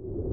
you